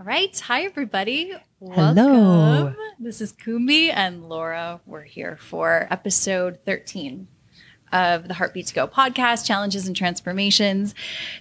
All right. Hi, everybody. Hello. This is Kumbi and Laura. We're here for episode 13 of the Heartbeat2Go podcast, Challenges and Transformations.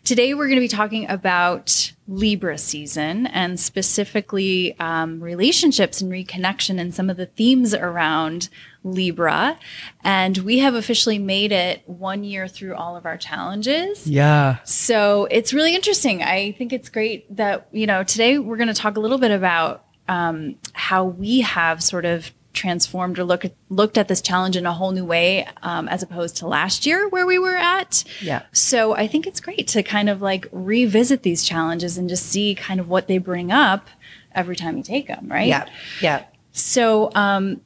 Today, we're going to be talking about Libra season and specifically um, relationships and reconnection and some of the themes around Libra. And we have officially made it one year through all of our challenges. Yeah. So it's really interesting. I think it's great that, you know, today we're going to talk a little bit about um, how we have sort of transformed or look looked at this challenge in a whole new way um, as opposed to last year where we were at. Yeah. So I think it's great to kind of like revisit these challenges and just see kind of what they bring up every time you take them, right? Yeah. Yeah. So, um,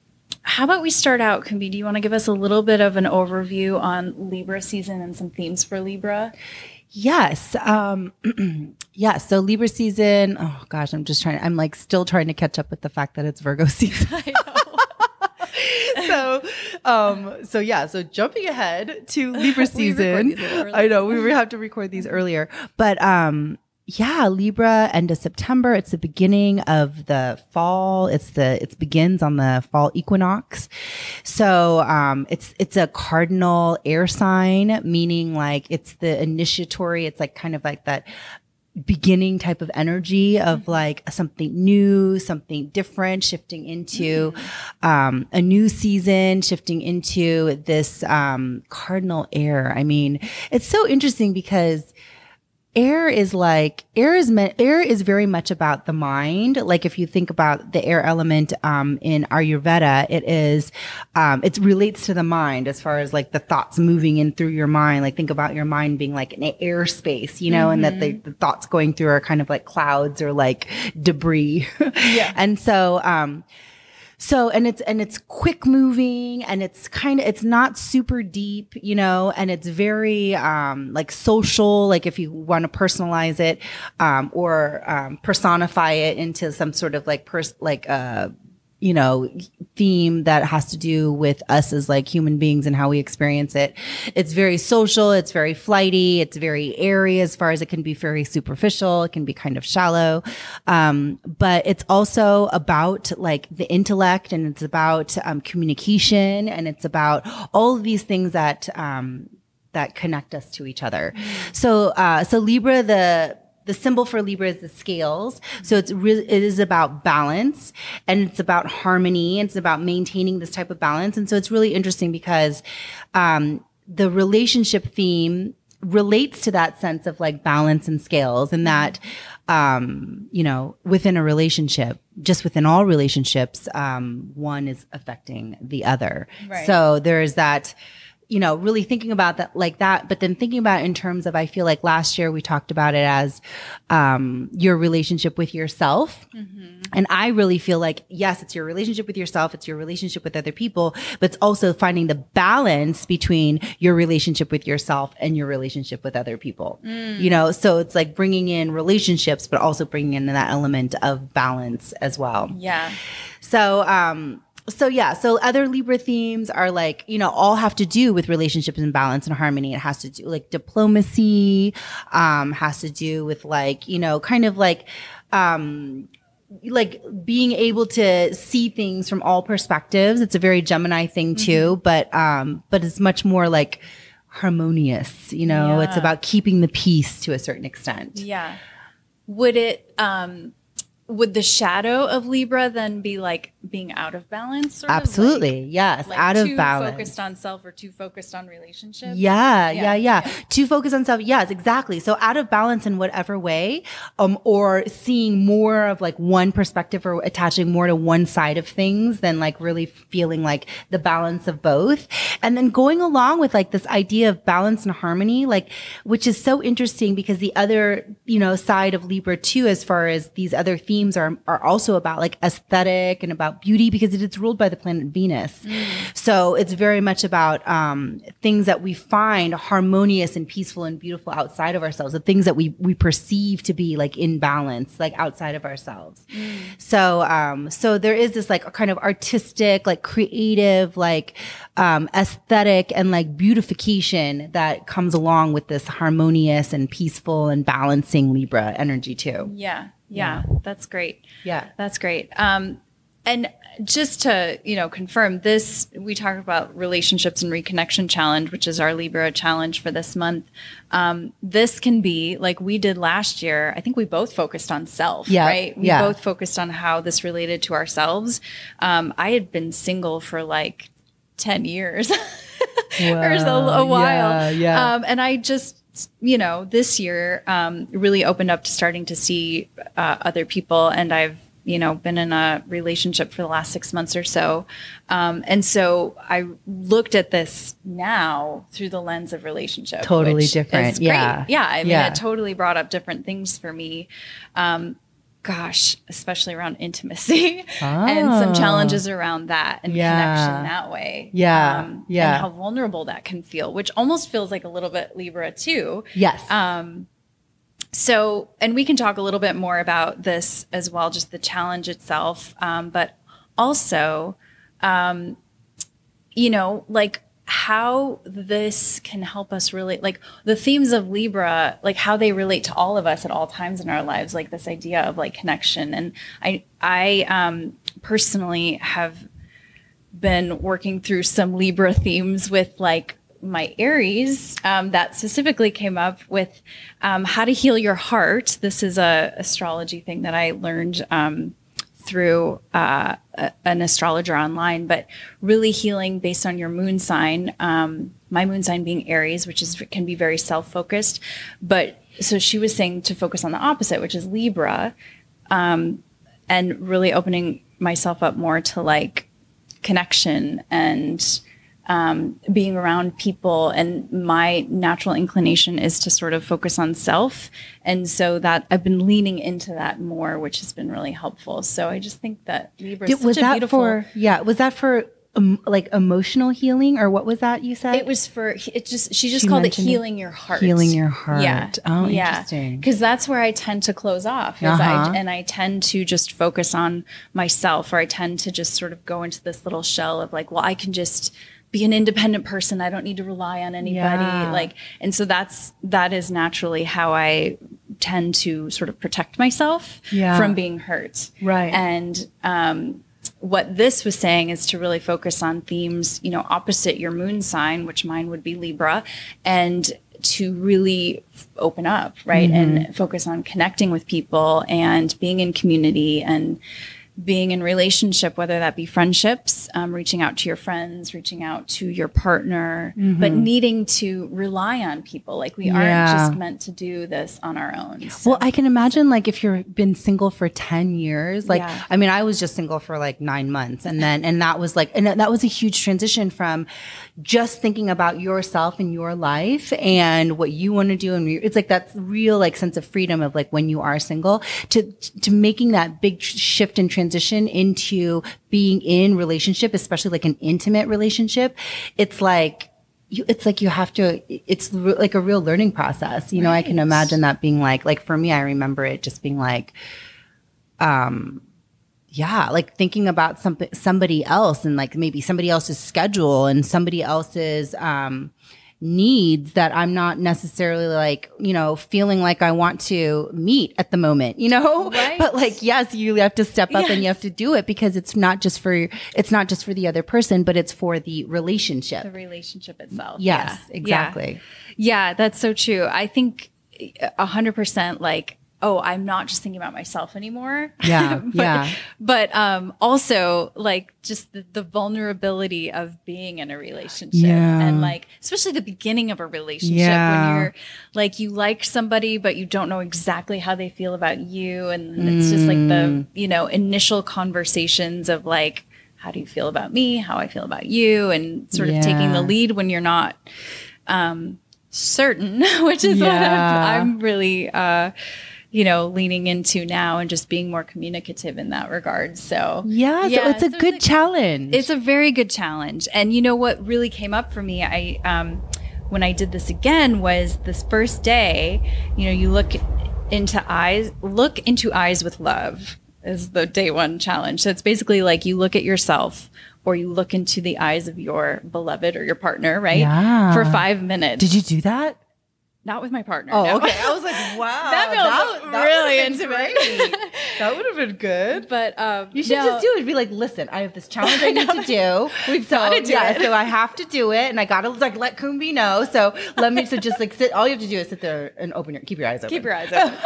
how about we start out, Kumbi? Do you want to give us a little bit of an overview on Libra season and some themes for Libra? Yes. Um, yeah. So Libra season. Oh gosh, I'm just trying. I'm like still trying to catch up with the fact that it's Virgo season. so, um, so yeah. So jumping ahead to Libra season. these a little early. I know we have to record these earlier, but um, yeah, Libra end of September. It's the beginning of the fall. It's the it begins on the fall equinox. So um, it's it's a cardinal air sign, meaning like it's the initiatory. It's like kind of like that beginning type of energy of like something new, something different, shifting into um, a new season, shifting into this um, cardinal air. I mean, it's so interesting because air is like air is meant air is very much about the mind. Like if you think about the air element um in ayurveda it is um it relates to the mind as far as like the thoughts moving in through your mind. Like think about your mind being like an air space you know and that the, the thoughts going through are kind of like clouds or like debris. Yeah. and so um so and it's and it's quick moving and it's kind of it's not super deep you know and it's very um like social like if you want to personalize it um or um personify it into some sort of like pers like uh you know theme that has to do with us as like human beings and how we experience it. It's very social it's very flighty it's very airy as far as it can be very superficial it can be kind of shallow. Um, but it's also about like the intellect and it's about um, communication and it's about all of these things that um, that connect us to each other. So uh, so libra the the symbol for Libra is the scales. So it's really, it is about balance and it's about harmony. And it's about maintaining this type of balance. And so it's really interesting because, um, the relationship theme relates to that sense of like balance and scales and that, um, you know, within a relationship, just within all relationships, um, one is affecting the other. Right. So there is that, you know, really thinking about that like that, but then thinking about it in terms of, I feel like last year we talked about it as um, your relationship with yourself. And I really feel like, yes, it's your relationship with yourself, it's your relationship with other people, but it's also finding the balance between your relationship with yourself and your relationship with other people. You know, so it's like bringing in relationships, but also bringing in that element of balance as well. Yeah. So, um, so yeah, so other Libra themes are like, you know, all have to do with relationships and balance and harmony. It has to do like diplomacy, um, has to do with like, you know, kind of like, um, like being able to see things from all perspectives. It's a very Gemini thing too, but, um, but it's much more like harmonious, you know, it's about keeping the peace to a certain extent. Yeah. Would it, um, would the shadow of Libra then be like being out of balance? Sort of? Absolutely. yes. Like, like out of balance. focused on self or too focused on relationship? Yeah, Yeah, yeah, yeah, To focus on self. Yes, exactly. So out of balance in whatever way, um, or seeing more of like one perspective or attaching more to one side of things than like really feeling like the balance of both. And then going along with like this idea of balance and harmony, like, which is so interesting because the other, you know, side of Libra too, as far as these other themes are, are also about like aesthetic and about about beauty because it's ruled by the planet Venus. So it's very much about um, things that we find harmonious and peaceful and beautiful outside of ourselves, the things that we we perceive to be like in balance, like outside of ourselves. So um, so there is this like a kind of artistic, like creative, like um, aesthetic and like beautification that comes along with this harmonious and peaceful and balancing Libra energy too. Yeah. Yeah. That's great. Yeah. That's great. Um, and just to you know confirm this we talked about relationships and reconnection challenge which is our libra challenge for this month. Um, this can be like we did last year i think we both focused on self Yeah, right? We yeah. both focused on how this related to ourselves. Um, i had been single for like 10 years. Or so, a while yeah, yeah. Um, and i just you know this year um, really opened up to starting to see uh, other people. And i've you know been in a relationship for the last six months or so um, and so i looked at this now through the lens of relationship Totally different. Yeah. yeah i mean Yeah. it totally brought up different things for me um, gosh especially around intimacy and some Oh. challenges around that and Yeah. connection that way Yeah. um, Yeah. and how vulnerable that can feel which almost feels like a little bit libra too Yes. um, so, and we can talk a little bit more about this as well, just the challenge itself, um, but also, um, you know, like how this can help us really, like the themes of Libra, like how they relate to all of us at all times in our lives, like this idea of like connection. And I, I um, personally have been working through some Libra themes with like my Aries um, that specifically came up with um, how to heal your heart. This is a astrology thing that I learned um, through uh, a- an astrologer online, but really healing based on your moon sign. Um, my moon sign being Aries, which is can be very self focused, but so she was saying to focus on the opposite, which is Libra, um, and really opening myself up more to like connection and um, being around people. And my natural inclination is to sort of focus on self. And so that I've been leaning into that more, which has been really helpful. So I just think that Libra Did- was such a that beautiful. for yeah was that for um, like emotional healing or what was that you said it was for it just she just She called it healing your heart Healing your heart. yeah Oh, interesting. because that's where i tend to close off Uh-huh. I, and i tend to just focus on myself or i tend to just sort of go into this little shell of like well i can just be an independent person i don't need to rely on anybody Yeah. like and so that's that is naturally how i tend to sort of protect myself Yeah. from being hurt Right. and um, what this was saying is to really focus on themes, you know, opposite your moon sign, which mine would be Libra, and to really open up, right? And focus on connecting with people and being in community and being in relationship, whether that be friendships, um, reaching out to your friends, reaching out to your partner, but needing to rely on people. Like we aren't just meant to do this on our own. So- Well, I can imagine like if you've been single for 10 years, like, Yeah. I mean, I was just single for like nine months and then, and that was like, and that was a huge transition from just thinking about yourself and your life and what you want to do. And it's like that real like sense of freedom of like when you are single to, to making that big shift and transition into being in relationship, especially like an intimate relationship. It's like, you, it's like you have to it's like a real learning process you know i can imagine that being like like for me i remember it just being like um yeah like thinking about something somebody else and like maybe somebody else's schedule and somebody else's um needs that i'm not necessarily like you know feeling like i want to meet at the moment you know Right. but like yes you have to step up and you have to do it because it's not just for it's not just for the other person but it's for the relationship the relationship itself. Yes, Yeah. exactly. Yeah. yeah, that's so true. I think a hundred percent like, oh, I'm not just thinking about myself anymore. Yeah, but, yeah. But um also like just the, the vulnerability of being in a relationship Yeah. and like especially the beginning of a relationship Yeah. when you're like you like somebody but you don't know exactly how they feel about you and it's just like Mm. the you know initial conversations of like how do you feel about me how i feel about you and sort of taking the lead when you're not um certain which is what I'm, I'm really uh you know, leaning into now and just being more communicative in that regard. So, Yeah, so it's a so good challenge. it's a very good challenge. And you know what really came up for me? I um when I did this again was this first day, you know, you look into eyes, look into eyes with love is the day one challenge. So it's basically like you look at yourself or you look into the eyes of your beloved or your partner, right? Yeah. For 5 minutes. Did you do that? Not with my partner. Oh, no. okay. I was like, wow. That feels really intimate. that would have been good. But um You should no. just do it. Be like, listen, I have this challenge I need to do. We've so, gotta do yeah, it. So I have to do it, and I gotta like let Kumbi know. So let me. So just like sit. All you have to do is sit there and open your keep your eyes open. Keep your eyes open.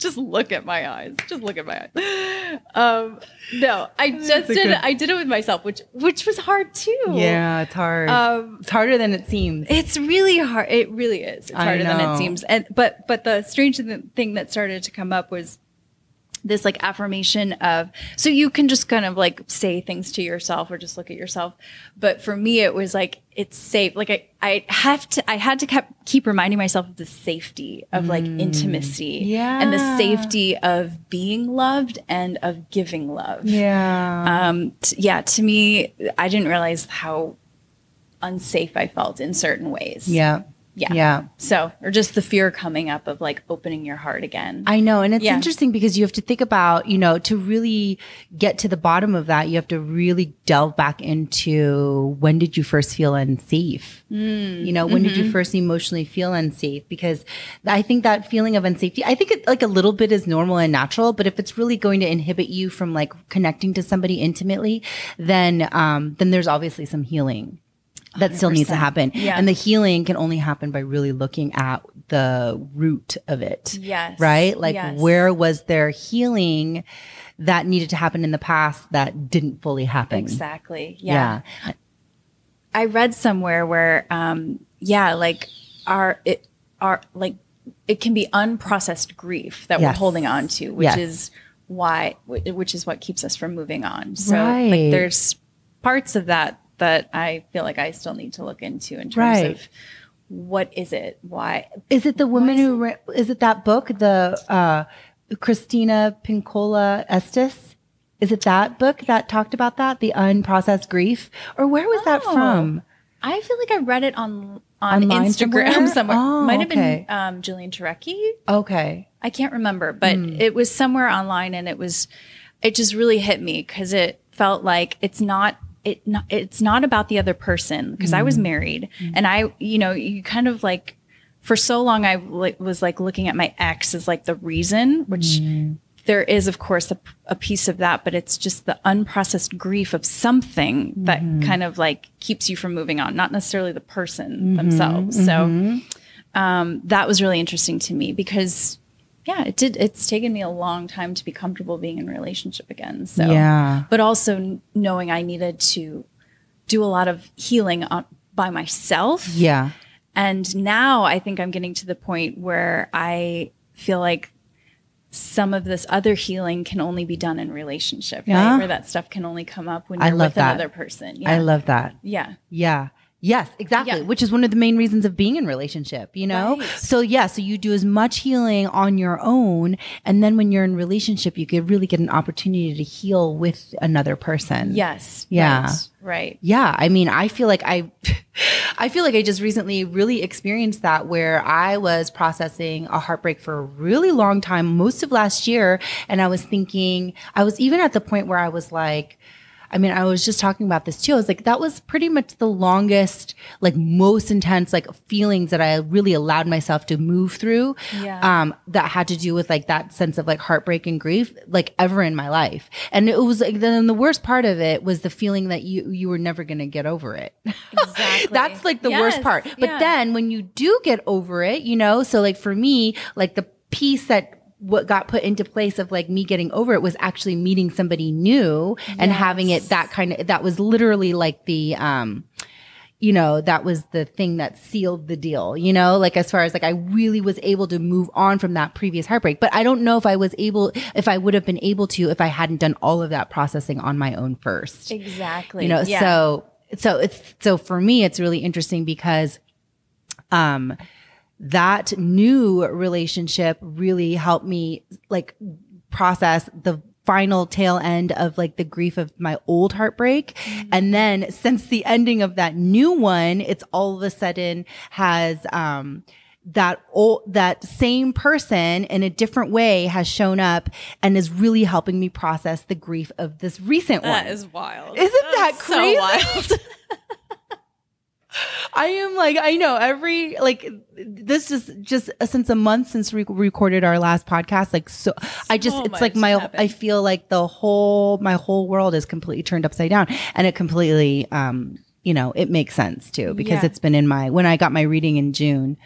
Just look at my eyes. Just look at my eyes. Um, no, I just did. good- I did it with myself, which which was hard too. Yeah, it's hard. Um, it's harder than it seems. it's really hard. It really is. It's harder than it seems. And but but the strange thing that started to come up was this like affirmation of so you can just kind of like say things to yourself or just look at yourself but for me it was like it's safe like i i have to i had to keep keep reminding myself of the safety of like intimacy and the Mm. Safety of being loved and of giving love yeah. um t- yeah to me i didn't realize how unsafe i felt in certain ways yeah. Yeah Yeah. so or just the fear coming up of like opening your heart again I know. And it's Yeah. interesting because you have to think about, you know, to really get to the bottom of that, you have to really delve back into when did you first feel unsafe? you know, when did you first emotionally feel unsafe? Because I think that feeling of unsafety, I think it like a little bit is normal and natural, but if it's really going to inhibit you from like connecting to somebody intimately, then, um, then there's obviously some healing. That still needs to happen. Yeah. And the healing can only happen by really looking at the root of it yes right? Like Yes. where was there healing that needed to happen in the past that didn't fully happen? Exactly. Yeah. Yeah. I read somewhere where, um, yeah, like our it our like it can be unprocessed grief that we're holding on to, which Yes. is why, which is what keeps us from moving on. So, Right. like, there's parts of that that I feel like I still need to look into in terms Right. of what is it, why. Is it the woman is who re- is it that book, the uh, Christina Pinkola Estes? Is it that book that talked about that, the unprocessed grief, or where was that Oh. from? I feel like I read it on on Online Instagram somewhere? somewhere. Oh, Might have okay. been um, Jillian Turecki. Okay, I can't remember, but Hmm. it was somewhere online and it was it just really hit me cuz it felt like it's not it not, it's not about the other person because I was Hmm. married and I you know you kind of like for so long I was like looking at my ex as like the reason which Hmm. there is of course a, a piece of that but it's just the unprocessed grief of something that Mm-hmm. kind of like keeps you from moving on not necessarily the person Mm-hmm. themselves so um, that was really interesting to me because yeah it did it's taken me a long time to be comfortable being in a relationship again so Yeah. but also knowing i needed to do a lot of healing on, by myself yeah, and now i think i'm getting to the point where i feel like some of this other healing can only be done in relationship Yeah. right where that stuff can only come up when I you're love with that. another person yeah I love that. yeah Yeah. Yes, exactly. Yeah. Which is one of the main reasons of being in relationship, you know? Right. So yeah, so you do as much healing on your own and then when you're in relationship, you could really get an opportunity to heal with another person. yes Yeah. right, right. Yeah, I mean, I feel like I I feel like I just recently really experienced that where I was processing a heartbreak for a really long time, most of last year, and I was thinking I was even at the point where I was like I mean, I was just talking about this too. I was like, that was pretty much the longest, like most intense, like feelings that I really allowed myself to move through. Yeah. Um, that had to do with like that sense of like heartbreak and grief, like ever in my life. And it was like, then the worst part of it was the feeling that you, you were never going to get over it. Exactly. That's like the worst part. But yeah. then when you do get over it, you know, so like for me, like the piece that what got put into place of like me getting over it was actually meeting somebody new and having it that kind of that was literally like the um you know that was the thing that sealed the deal you know? Like as far as like i really was able to move on from that previous heartbreak. But i don't know if i was able if i would have been able to if i hadn't done all of that processing on my own first. Exactly. You know Yeah. so so it's so for me it's really interesting because um that new relationship really helped me like process the final tail end of like the grief of my old heartbreak. Mm-hmm. And then since the ending of that new one, it's all of a sudden has, um, that old, that same person in a different way has shown up and is really helping me process the grief of this recent that one. That is wild. Isn't that That's crazy? So wild. I am like I know every like this is just since a month since we recorded our last podcast like so, so I just it's like my happened. I feel like the whole my whole world is completely turned upside down and it completely um you know it makes sense too because yeah. it's been in my when I got my reading in June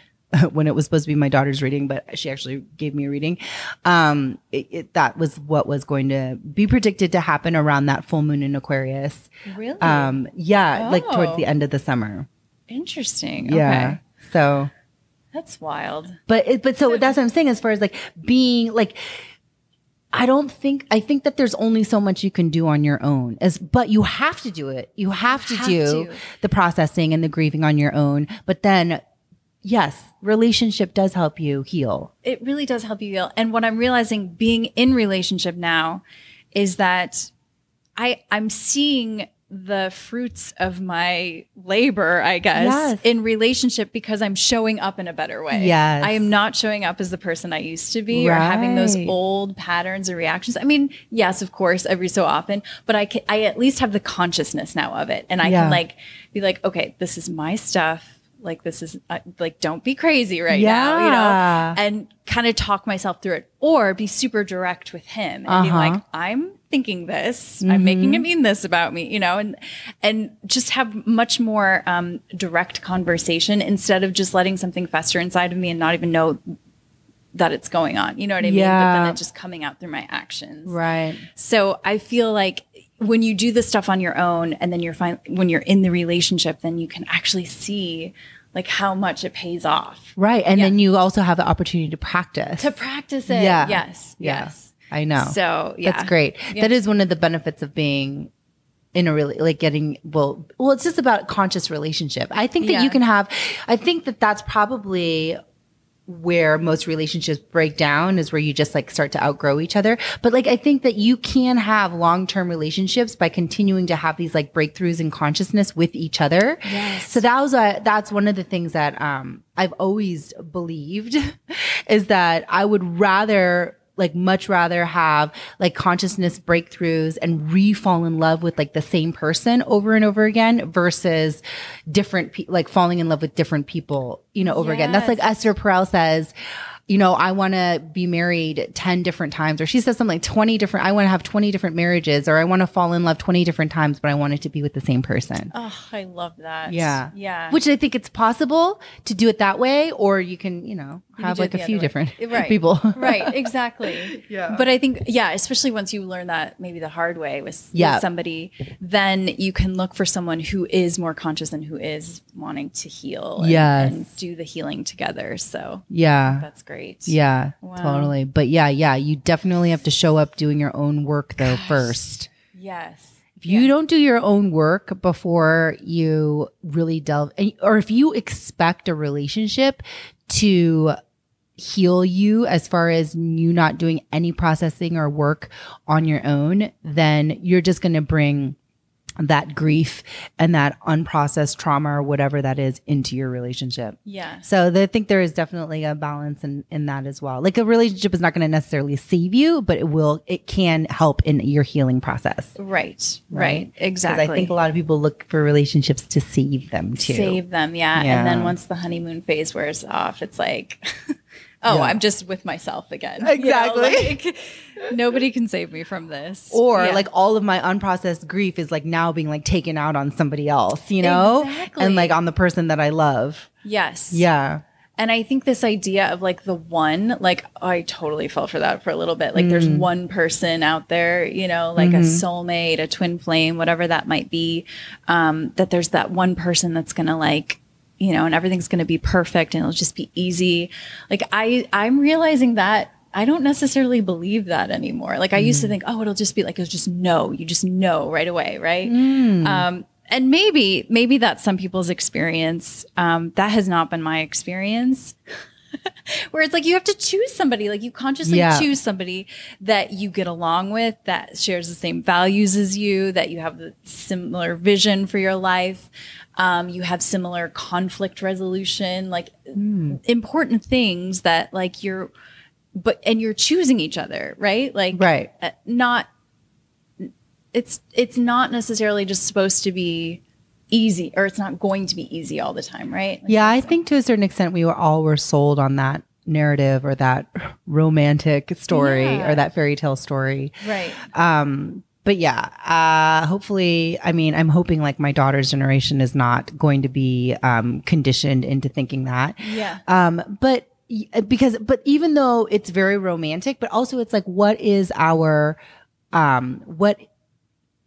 when it was supposed to be my daughter's reading, but she actually gave me a reading. Um, it, it, that was what was going to be predicted to happen around that full moon in Aquarius. Really? Um, yeah, oh. like towards the end of the summer. Interesting. Yeah. Okay. So that's wild. But it, but so, so that's what I'm saying as far as like being like I don't think I think that there's only so much you can do on your own. As but you have to do it. You have to have do to. the processing and the grieving on your own. But then yes, relationship does help you heal. It really does help you heal. And what I'm realizing being in relationship now is that I I'm seeing the fruits of my labor, I guess, yes. in relationship because I'm showing up in a better way. Yes. I am not showing up as the person I used to be right. or having those old patterns or reactions. I mean, yes, of course, every so often, but I can, I at least have the consciousness now of it. And I yeah. can like be like, okay, this is my stuff like this is uh, like don't be crazy right yeah. now you know and kind of talk myself through it or be super direct with him and uh-huh. be like i'm thinking this. Mm-hmm. i'm making him mean this about me you know and and just have much more um, direct conversation instead of just letting something fester inside of me and not even know that it's going on. You know what i mean? Yeah. but then it's just coming out through my actions. Right. So i feel like when you do the stuff on your own and then you're fine when you're in the relationship then you can actually see like how much it pays off. Right. And yeah. then you also have the opportunity to practice. To practice it. Yeah. Yes. Yeah. yes i know so yeah that's great yeah. that is one of the benefits of being in a really like getting well well it's just about conscious relationship i think that yeah. you can have i think that that's probably where most relationships break down is where you just like start to outgrow each other. But like, I think that you can have long-term relationships by continuing to have these like breakthroughs in consciousness with each other. Yes. So that was a, that's one of the things that, um, I've always believed is that I would rather like much rather have like consciousness breakthroughs and re-fall in love with like the same person over and over again versus different pe- like falling in love with different people you know over yes. again that's like esther perel says you know, I want to be married 10 different times, or she says something like 20 different, I want to have 20 different marriages, or I want to fall in love 20 different times, but I want it to be with the same person. Oh, I love that. Yeah. Yeah. Which I think it's possible to do it that way, or you can, you know, have like a few different right. people. right. Exactly. yeah. But I think, yeah, especially once you learn that maybe the hard way with, yeah. with somebody, then you can look for someone who is more conscious and who is wanting to heal and, yes. and do the healing together. So, yeah. That's great great. Yeah, wow. totally. But yeah, yeah, you definitely have to show up doing your own work though Gosh. first. Yes. If you yeah. don't do your own work before you really delve, or if you expect a relationship to heal you as far as you not doing any processing or work on your own, then you're just going to bring that grief and that unprocessed trauma or whatever that is into your relationship. Yeah. So I think there is definitely a balance in, in that as well. Like a relationship is not going to necessarily save you, but it will, it can help in your healing process. Right. Right. right. Exactly. I think a lot of people look for relationships to save them too. Save them. Yeah. yeah. And then once the honeymoon phase wears off, it's like, oh, yeah. I'm just with myself again. Exactly. You know, like, nobody can save me from this. Or yeah. like all of my unprocessed grief is like now being like taken out on somebody else, you know? Exactly. And like on the person that I love. Yes. Yeah. And I think this idea of like the one, like I totally fell for that for a little bit. Like mm. there's one person out there, you know, like mm-hmm. a soulmate, a twin flame, whatever that might be. Um, that there's that one person that's gonna like you know, and everything's going to be perfect and it'll just be easy. Like I, I'm realizing that I don't necessarily believe that anymore. Like I used to mm. think, oh, it'll just be like, it'll just know, you just know right away. Right. Mm. Um, and maybe maybe that's some people's experience. Um, that has not been my experience. Where it's like you have to choose somebody, like you consciously Yeah. choose somebody that you get along with, that shares the same values as you, that you have the similar vision for your life, um, you have similar conflict resolution, like important things that like you're, but and you're choosing each other, right? Like Right. uh, not it's it's not necessarily just supposed to be easy or it's not going to be easy all the time right Like, Yeah, I that's- think to a certain extent we were all were sold on that narrative or that romantic story Yeah. or that fairy tale story. right Um, but yeah, uh, hopefully, I mean, I'm hoping like my daughter's generation is not going to be um, conditioned into thinking that. yeah Um, but because, but even though it's very romantic, but also it's like, what is our, um, what,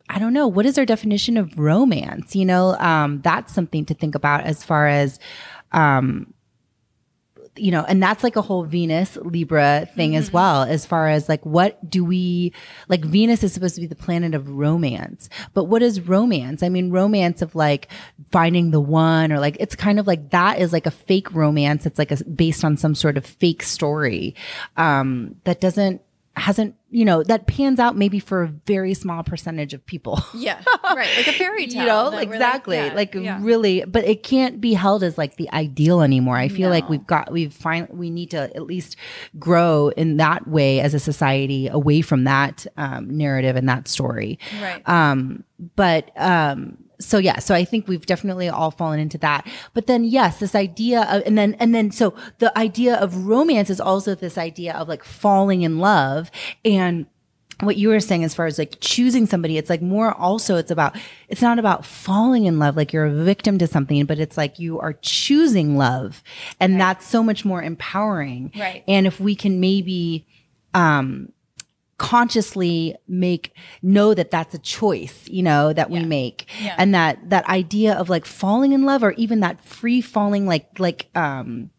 I don't know, what is our definition of romance? You know, um, that's something to think about as far as, um, you know, and that's like a whole Venus Libra thing as well, as far as like, what do we, like, Venus is supposed to be the planet of romance, but what is romance? I mean, romance of like finding the one or like, it's kind of like that is like a fake romance. It's like a, based on some sort of fake story, um, that doesn't, hasn't, you know, that pans out maybe for a very small percentage of people. yeah right like a fairy tale you know exactly yeah, like, yeah. really but it can't be held as like the ideal anymore. I feel like we've got we've find we need to at least grow in that way as a society away from that um, narrative and that story. Right. Um but um so yeah so i think we've definitely all fallen into that. But then yes this idea of and then and then so the idea of romance is also this idea of like falling in love and what you were saying as far as like choosing somebody it's like more also it's about it's not about falling in love like you're a victim to something but it's like you are choosing love. And that's so much more empowering. Right. and if we can maybe um consciously make know that that's a choice you know that we make. Yeah. and that that idea of like falling in love or even that free falling like like um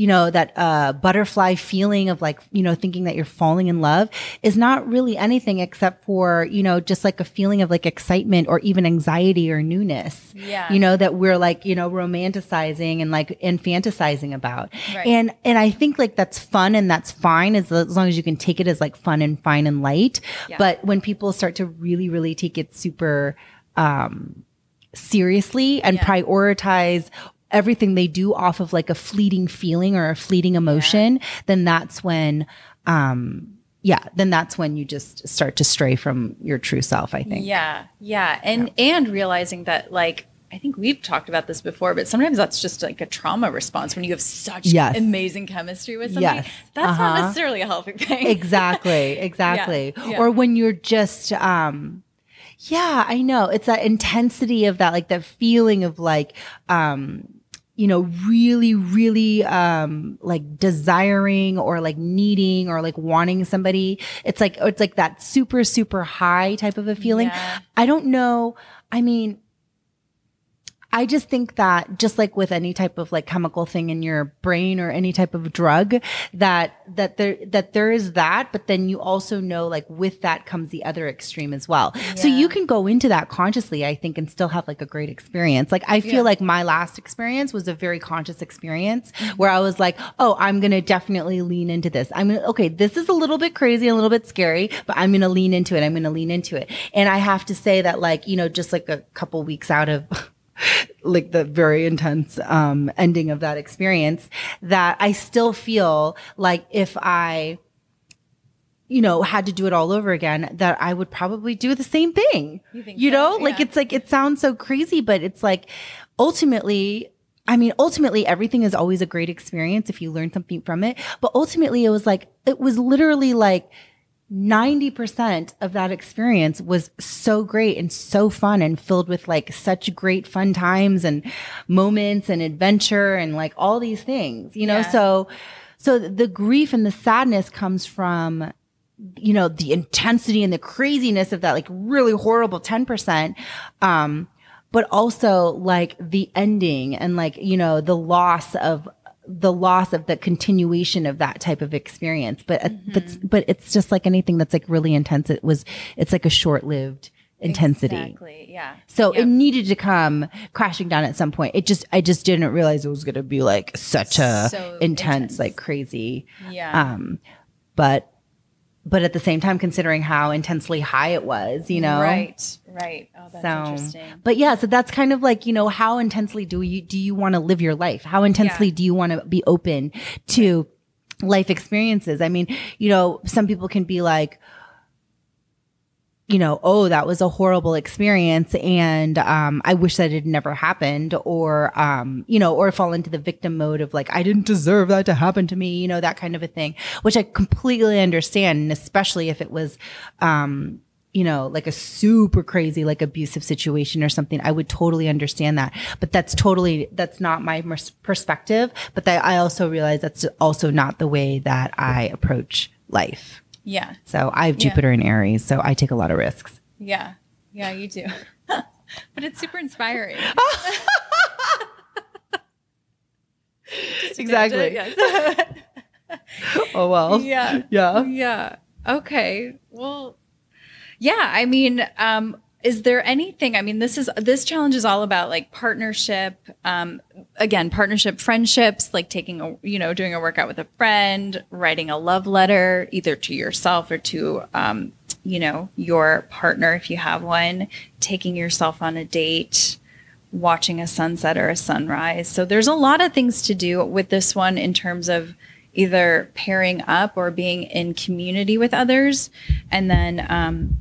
you know that uh butterfly feeling of like you know thinking that you're falling in love is not really anything except for you know just like a feeling of like excitement or even anxiety or newness Yeah. you know that we're like you know romanticizing and like and fantasizing about Right. and and i think like that's fun and that's fine as, as long as you can take it as like fun and fine and light Yeah. but when people start to really really take it super um seriously and Yeah. prioritize everything they do off of like a fleeting feeling or a fleeting emotion then that's when um yeah then that's when you just start to stray from your true self i think Yeah, yeah, and and realizing that like I think we've talked about this before, but sometimes that's just like a trauma response when you have such Yes. amazing chemistry with somebody. Yes. That's not Uh-huh. necessarily a healthy thing. exactly exactly Yeah, yeah. or when you're just um yeah i know it's that intensity of that like that feeling of like um you know really really um like desiring or like needing or like wanting somebody it's like it's like that super super high type of a feeling Yeah. i don't know i mean I just think that just like with any type of like chemical thing in your brain or any type of drug that that there that there is that but then you also know like with that comes the other extreme as well. So you can go into that consciously I think and still have like a great experience. Like I feel Yeah. like my last experience was a very conscious experience Mm-hmm. where I was like, "Oh, I'm going to definitely lean into this. I'm gonna, okay, this is a little bit crazy, a little bit scary, but I'm going to lean into it. I'm going to lean into it." And I have to say that like, you know, just like a couple weeks out of like the very intense um, ending of that experience that I still feel like if I you know had to do it all over again that I would probably do the same thing You think you so? know like it's like it sounds so crazy but it's like ultimately I mean, ultimately, everything is always a great experience if you learn something from it. But ultimately, it was like, it was literally like 90% of that experience was so great and so fun and filled with like such great fun times and moments and adventure and like all these things, you know? Yeah. So, so the grief and the sadness comes from, you know, the intensity and the craziness of that like really horrible 10%. Um, but also like the ending and like, you know, the loss of the loss of the continuation of that type of experience. But, uh, but, but it's just like anything that's like really intense. It was, it's like a short lived intensity. Exactly. Yeah. So Yep. it needed to come crashing down at some point. It just, I just didn't realize it was going to be like such a So intense, intense. like crazy. yeah. Um, but, but at the same time, considering how intensely high it was, you know, Right. Right. Oh, that's so, interesting. but yeah, so that's kind of like you know how intensely do you do you want to live your life? How intensely Yeah. do you want to be open to life experiences? I mean, you know, some people can be like, you know, oh, that was a horrible experience, and um, I wish that it had never happened, or um, you know, or fall into the victim mode of like, I didn't deserve that to happen to me, you know, that kind of a thing, which I completely understand, and especially if it was. Um, you know, like a super crazy, like abusive situation or something, I would totally understand that. But that's totally, that's not my perspective. But that I also realize that's also not the way that I approach life. Yeah. So I have Yeah. Jupiter in Aries, so I take a lot of risks. Yeah. Yeah, you do. but it's super inspiring. Exactly. yes. Oh, well. yeah. Yeah. Yeah. Okay. Well, yeah. I mean, um, is there anything? I mean, this is this challenge is all about like partnership. Um, again, partnership, friendships, like taking a you know doing a workout with a friend, writing a love letter either to yourself or to um, you know your partner if you have one, taking yourself on a date watching a sunset or a sunrise. So there's a lot of things to do with this one in terms of either pairing up or being in community with others. And then um,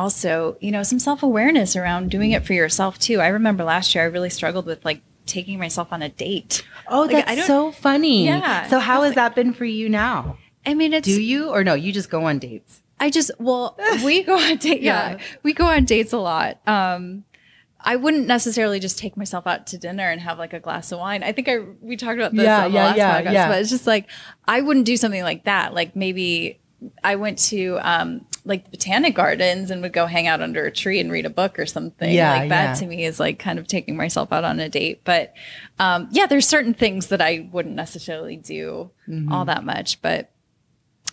also, you know, some self awareness around doing it for yourself too. I remember last year I really struggled with like taking myself on a date. Oh, Like, that's so funny. Yeah. So how has that been for you now? I mean, it's Do you or no? You just go on dates. I just well, we go on date. Yeah, Yeah. we go on dates a lot. Um, I wouldn't necessarily just take myself out to dinner and have like a glass of wine. I think I we talked about this Yeah, on the yeah, last yeah, podcast, yeah. but it's just like I wouldn't do something like that. Like maybe I went to um, like the botanic gardens and would go hang out under a tree and read a book or something. Yeah, like that yeah. to me is like kind of taking myself out on a date. But um, yeah, there's certain things that I wouldn't necessarily do Mm-hmm. all that much, but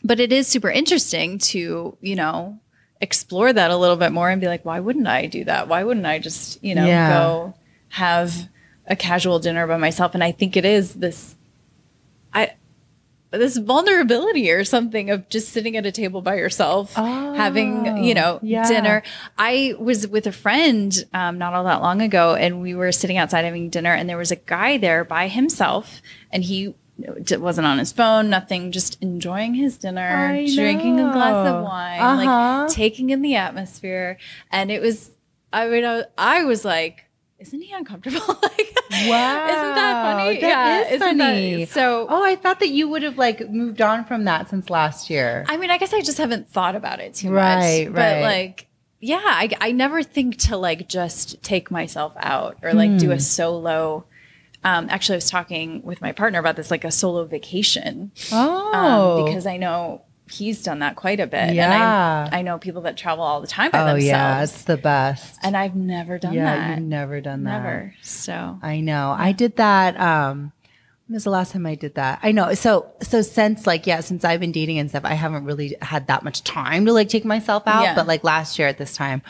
but it is super interesting to you know explore that a little bit more and be like why wouldn't i do that why wouldn't i just you know Yeah. go have a casual dinner by myself and i think it is this this vulnerability or something of just sitting at a table by yourself having you know Oh, yeah. dinner i was with a friend um, not all that long ago and we were sitting outside having dinner and there was a guy there by himself and he wasn't on his phone nothing just enjoying his dinner I drinking a glass of wine Uh-huh. like taking in the atmosphere and it was i mean i, I was like isn't he uncomfortable like Wow, isn't that funny That is isn't that- funny. so Oh, I thought that you would have like moved on from that since last year. I mean, I guess I just haven't thought about it too Right, much. right. But like, yeah, I, I never think to like just take myself out or like do a solo. Um, actually, I was talking with my partner about this, like a solo vacation, oh, um, because I know he's done that quite a bit. Yeah. And I, I know people that travel all the time by oh themselves. yeah, it's the best. and I've never done yeah, that. you've never done that. Never. So I know. I did that. Um, when was the last time I did that? I know. So, so since like, yeah, since I've been dating and stuff, I haven't really had that much time to like take myself out. Yeah. But like last year at this time,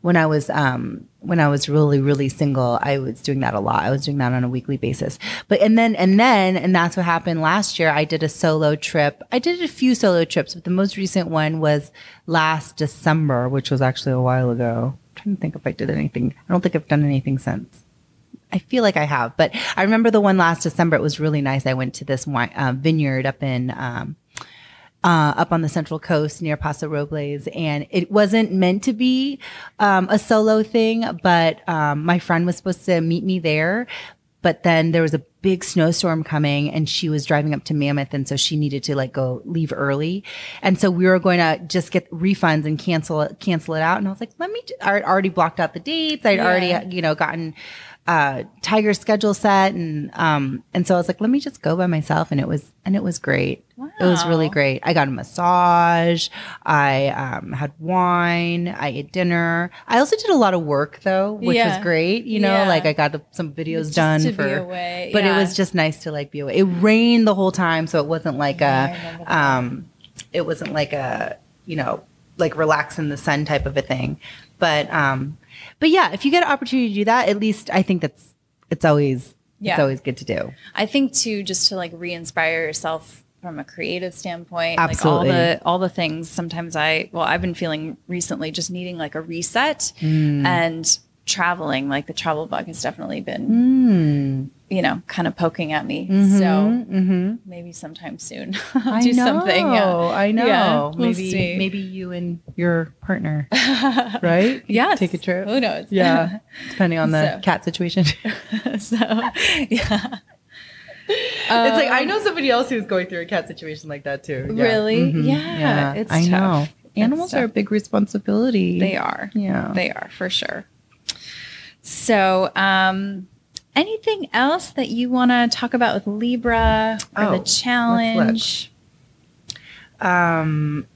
when I was, um, when I was really, really single, I was doing that a lot. I was doing that on a weekly basis. But, and then, and then, and that's what happened last year. I did a solo trip. I did a few solo trips, but the most recent one was last December, which was actually a while ago. I'm trying to think if I did anything. I don't think I've done anything since. I feel like I have, but I remember the one last December. It was really nice. I went to this wine, uh, vineyard up in, um, uh, up on the central coast near Paso Robles, and it wasn't meant to be um, a solo thing. But um, my friend was supposed to meet me there, but then there was a big snowstorm coming, and she was driving up to Mammoth, and so she needed to like go leave early, and so we were going to just get refunds and cancel it, cancel it out. And I was like, let me. I already blocked out the dates. I'd Yeah. already you know gotten uh Tiger's schedule set and um and so I was like let me just go by myself and it was and it was great. It was really great. I got a massage, I um had wine, I ate dinner. I also did a lot of work though, which Yeah. was great, you know, Yeah. like I got some videos Just done to for be away, But yeah. it was just nice to like be away. It rained the whole time so it wasn't like a um it wasn't like a, you know, like relax in the sun type of a thing. But um, but yeah, if you get an opportunity to do that, at least I think that's it's always Yeah. it's always good to do. I think too, just to like re-inspire yourself from a creative standpoint, Absolutely. like all the all the things. Sometimes I, well, I've been feeling recently just needing like a reset, Mm. and traveling, like the travel bug, has definitely been, Mm. you know, kind of poking at me. Mhm, So mhm. maybe sometime soon I'll do know, something. Yeah, I know. Yeah, we'll maybe see. maybe you and your partner, right? yeah. Take a trip. Who knows? Yeah, depending on the So. cat situation. so yeah. it's like I know somebody else who's going through a cat situation like that too. Yeah. Really? Mhm. Yeah, it's I know. tough. Animals are a big responsibility. They are. Yeah. They are for sure. So, um, anything else that you want to talk about with Libra or Oh, the challenge? Um,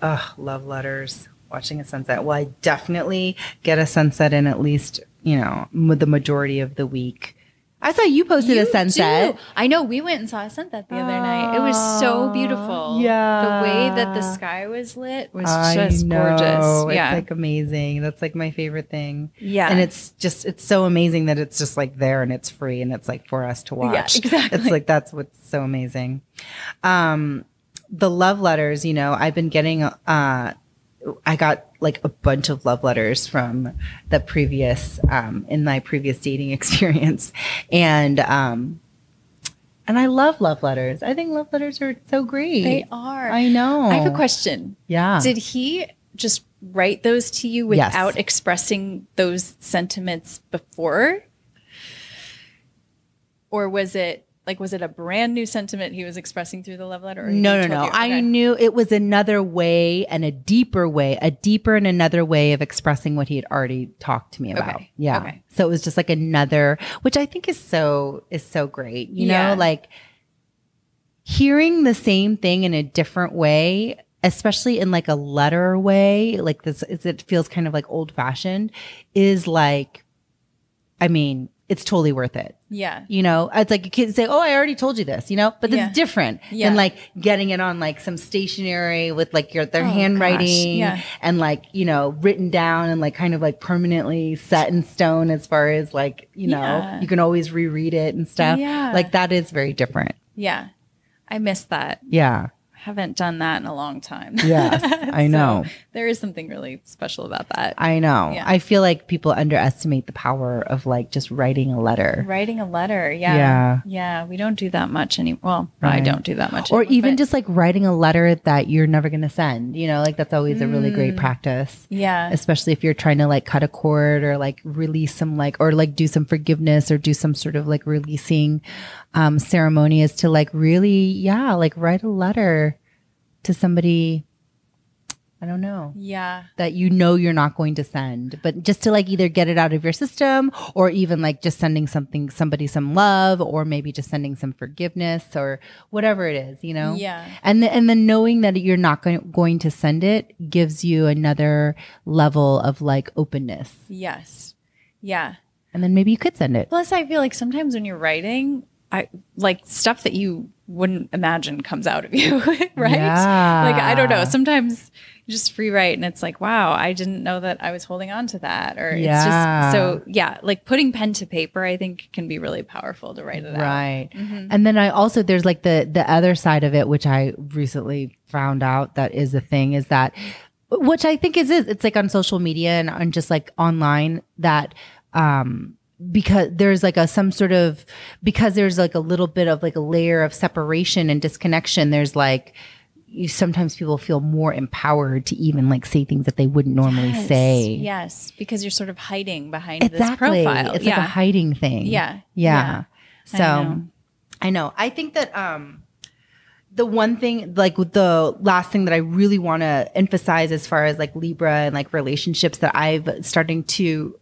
ugh, love letters. Watching a sunset. Well, I definitely get a sunset in at least you know with the majority of the week. I saw you posted You a sunset. do. I know. We went and saw a sunset the other night. It was so beautiful. yeah. The way that the sky was lit was I just know. gorgeous. Yeah. It's like amazing. That's like my favorite thing. yeah. And it's just it's so amazing that it's just like there and it's free and it's like for us to watch. exactly. It's like that's what's so amazing. Um the love letters, you know, I've been getting uh I got like a bunch of love letters from the previous um in my previous dating experience. And um and I love love letters. I think love letters are so great. they are. I know. I have a question. Yeah. Did he just write those to you Yes. without expressing those sentiments before? Or was it like was it a brand new sentiment he was expressing through the love letter? Or No, no, no. you? I Okay. knew it was another way and a deeper way, a deeper and another way of expressing what he had already talked to me about. Okay. Yeah. Okay. So it was just like another, which I think is so is so great. You Yeah. know, like hearing the same thing in a different way, especially in like a letter way, like this is it feels kind of like old fashioned, is like I mean, it's totally worth it. Yeah. You know, it's like you can say, "Oh, I already told you this," you know, but it's Yeah. different Yeah. than like getting it on like some stationery with like your their Oh, handwriting. Yeah. and like you know written down and like kind of like permanently set in stone as far as like you know you can always reread it and stuff. Yeah. Like that is very different. Yeah. I miss that. Yeah. Haven't done that in a long time. Yes, I So know. there is something really special about that. I know. Yeah. I feel like people underestimate the power of like just writing a letter. Writing a letter. Yeah. Yeah. Yeah. We don't do that much anymore. Well, I don't do that much Or anymore, even but- just like writing a letter that you're never going to send. You know, like that's always a really great Mm. practice. Yeah. especially if you're trying to like cut a cord or like release some like or like do some forgiveness or do some sort of like releasing um ceremony is to like really yeah like write a letter to somebody i don't know Yeah. that you know you're not going to send but just to like either get it out of your system or even like just sending something somebody some love or maybe just sending some forgiveness or whatever it is you know Yeah. and the, and then knowing that you're not going, going to send it gives you another level of like openness Yes. Yeah. and then maybe you could send it Plus, I feel like sometimes when you're writing, I like stuff that you wouldn't imagine comes out of you, right? Yeah. Like I don't know. Sometimes you just free write, and it's like, wow, I didn't know that I was holding on to that, or Yeah. it's just so yeah. Like putting pen to paper, I think can be really powerful to write it out. right and then i also there's like the the other side of it which i recently found out that is a thing is that which i think is is it's like on social media and on just like online that um because there's like a some sort of because there's like a little bit of like a layer of separation and disconnection there's like you sometimes people feel more empowered to even like say things that they wouldn't normally Yes. say Yes, because you're sort of hiding behind exactly this profile. it's yeah. like a hiding thing Yeah. yeah, I so know. I know. I think that um the one thing like with the last thing that I really want to emphasize as far as like Libra and like relationships that I've starting to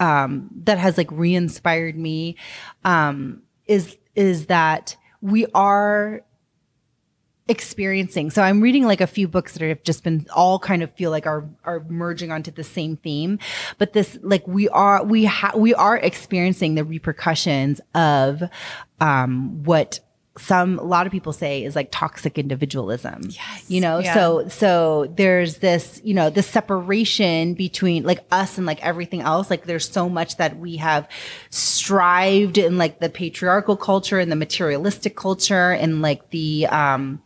um that has like re-inspired me um is is that we are experiencing. So I'm reading like a few books that have just been all kind of feel like are are merging onto the same theme. But this like we are we ha- we are experiencing the repercussions of um what some a lot of people say is like toxic individualism. Yes. You know, Yeah. so so there's this, you know, this separation between like us and like everything else. Like there's so much that we have strived in like the patriarchal culture and the materialistic culture and like the um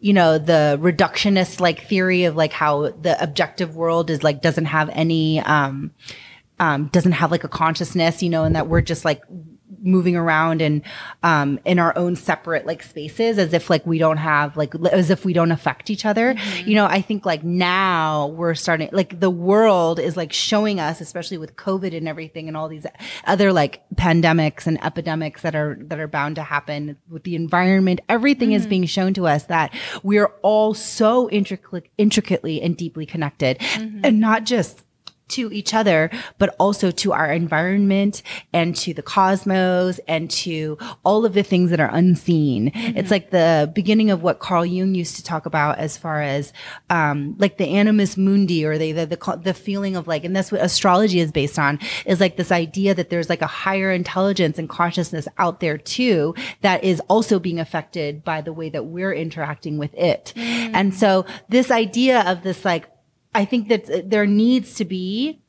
you know, the reductionist like theory of like how the objective world is like doesn't have any um um, doesn't have like a consciousness, you know, and that we're just like moving around and um, in our own separate like spaces as if like we don't have like as if we don't affect each other. Mm-hmm. You know, I think like now we're starting like the world is like showing us, especially with COVID and everything and all these other like pandemics and epidemics that are that are bound to happen with the environment. Everything is mm-hmm. being shown to us that we're all so intricately intricately and deeply connected, mm-hmm. and not just to each other, but also to our environment and to the cosmos and to all of the things that are unseen. It's like the beginning of what Carl Jung used to talk about as far as, um, like the animus mundi or the, the, the, the feeling of like, and that's what astrology is based on is like this idea that there's like a higher intelligence and consciousness out there too that is also being affected by the way that we're interacting with it. And so this idea of this like, I think that there needs to be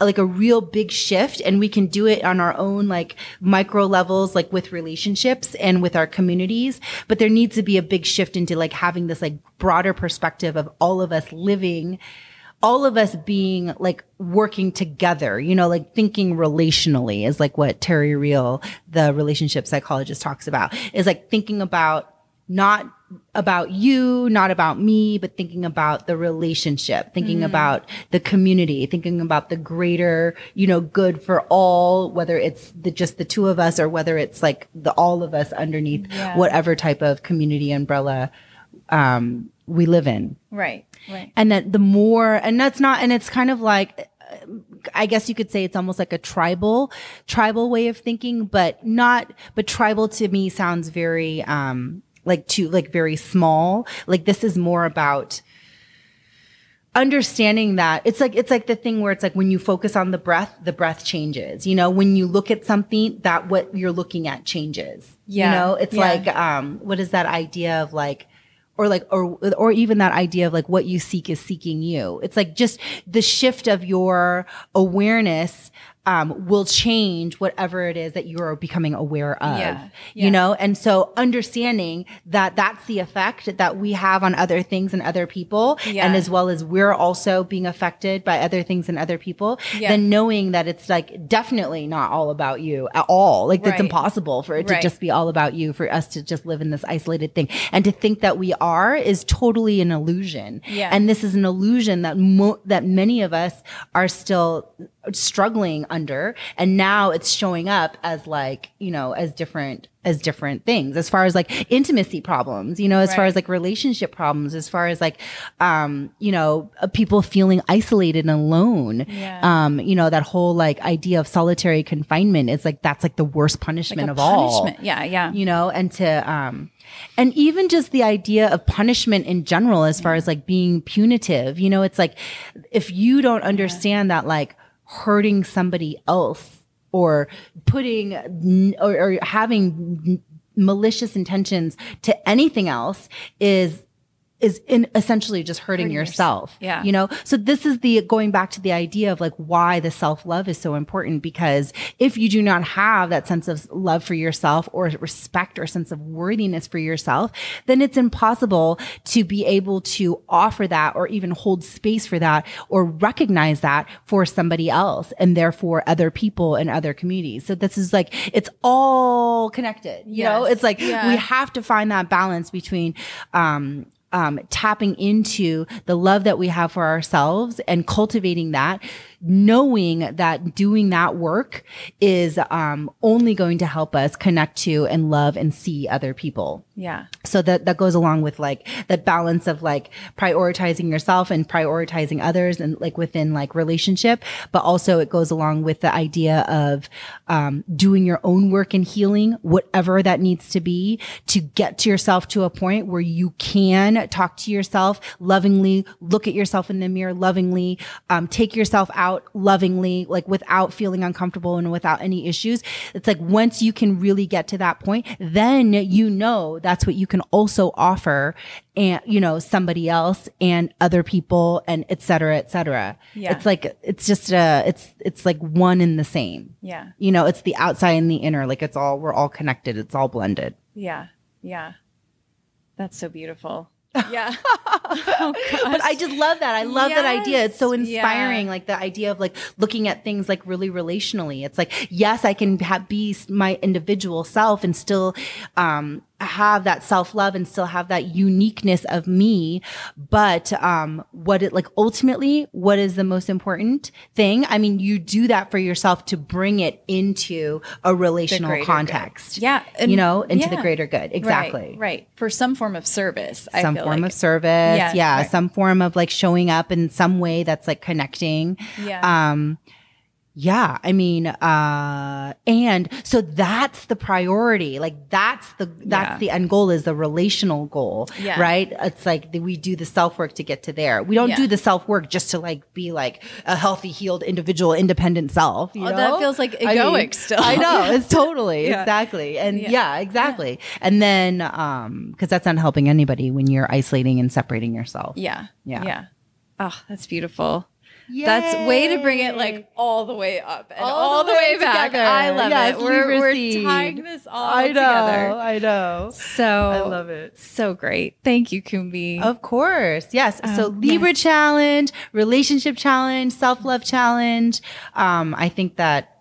like a real big shift and we can do it on our own like micro levels like with relationships and with our communities. But there needs to be a big shift into like having this like broader perspective of all of us living all of us being like working together, you know, like thinking relationally is like what Terry Real, the relationship psychologist talks about is like thinking about not about you, not about me, but thinking about the relationship, thinking about the community, thinking about the greater, you know, good for all, whether it's the, just the two of us or whether it's like the all of us underneath Yeah. whatever type of community umbrella um, we live in Right. Right. and that the more and that's not and it's kind of like i guess you could say it's almost like a tribal tribal way of thinking but not but tribal to me sounds very um like too like very small like this is more about understanding that it's like it's like the thing where it's like when you focus on the breath the breath changes you know when you look at something that what you're looking at changes Yeah. you know it's Yeah. like um what is that idea of like or like or or even that idea of like what you seek is seeking you it's like just the shift of your awareness um, will change whatever it is that you are becoming aware of Yeah. you know and so understanding that that's the effect that we have on other things and other people Yeah. and as well as we're also being affected by other things and other people Yeah. then knowing that it's like definitely not all about you at all like it's impossible for it Right. to just be all about you for us to just live in this isolated thing and to think that we are is totally an illusion Yeah. and this is an illusion that mo- that many of us are still struggling under and now it's showing up as like you know as different as different things as far as like intimacy problems you know as far as like relationship problems as far as like um you know uh, people feeling isolated and alone Yeah. um you know that whole like idea of solitary confinement it's like that's like the worst punishment Like of all punishment. Yeah. Yeah. you know, and to, um, and even just the idea of punishment in general, as far as like being punitive, you know, it's like if you don't understand that like hurting somebody else or putting or, or having malicious intentions to anything else is is in essentially just hurting, Hurting yourself. yourself. Yeah. You know, so this is the going back to the idea of like why the self love is so important because if you do not have that sense of love for yourself or respect or sense of worthiness for yourself, then it's impossible to be able to offer that or even hold space for that or recognize that for somebody else and therefore other people and other communities. So this is like, it's all connected. You know, it's like Yeah. we have to find that balance between, um, um, tapping into the love that we have for ourselves and cultivating that, knowing that doing that work is um, only going to help us connect to and love and see other people Yeah. so that that goes along with like that balance of like prioritizing yourself and prioritizing others and like within like relationship but also it goes along with the idea of um, doing your own work and healing whatever that needs to be to get to yourself to a point where you can talk to yourself lovingly look at yourself in the mirror lovingly um, take yourself out lovingly, like without feeling uncomfortable and without any issues. It's like once you can really get to that point, then you know that's what you can also offer and you know somebody else and other people and et cetera et cetera Yeah. it's like it's just uh it's it's like one and the same Yeah. you know it's the outside and the inner like it's all we're all connected it's all blended Yeah. Yeah. That's so beautiful. Yeah. oh, but I just love that. I love that idea. It's so inspiring. Yeah. Like the idea of like looking at things like really relationally. It's like, yes, I can have, be my individual self and still, um, have that self love and still have that uniqueness of me. But, um, what it like ultimately, what is the most important thing? I mean, you do that for yourself to bring it into a relational context. good. Yeah, and- you know, into the greater good. Exactly. Right, right. For some form of service. I some form like. of service. Yeah, Yeah. right. Some form of like showing up in some way that's like connecting. Yeah. Um, yeah. I mean, uh, and so that's the priority. Like that's the, that's Yeah. the end goal is the relational goal. Yeah. Right. It's like the, we do the self work to get to there. We don't Yeah. do the self work just to like be like a healthy, healed individual, independent self. You Oh, know? that feels like I mean, egoic still. I know. It's totally, exactly. And Yeah. exactly. And then, um, cause that's not helping anybody when you're isolating and separating yourself. yeah. Yeah. Yeah. Oh, that's beautiful. That's way to bring it like all the way up and all, the way, back. together. I love Yes, it. We're, we're tying this all I know. together. I know. So I love it. So great. Thank you, Kumbi. Of course. Yes. so Um, Libra yes. challenge, relationship challenge, self-love challenge. Um, I think that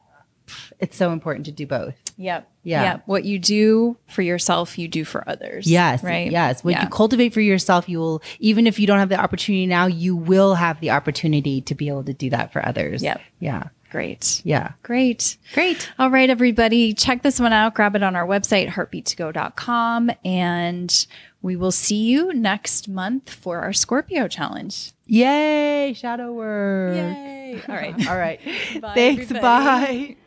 it's so important to do both. Yep. Yeah. Yep. What you do for yourself, you do for others. Yes. Right. Yes. What Yeah. you cultivate for yourself, you will, even if you don't have the opportunity now, you will have the opportunity to be able to do that for others. Yep. Yeah. Great. Yeah. Great. Great. All right, everybody, check this one out. Grab it on our website, heartbeat2go.com. And we will see you next month for our Scorpio challenge. Yay. Shadow work. Yay. All right. All right. Bye, Thanks. everybody. Bye.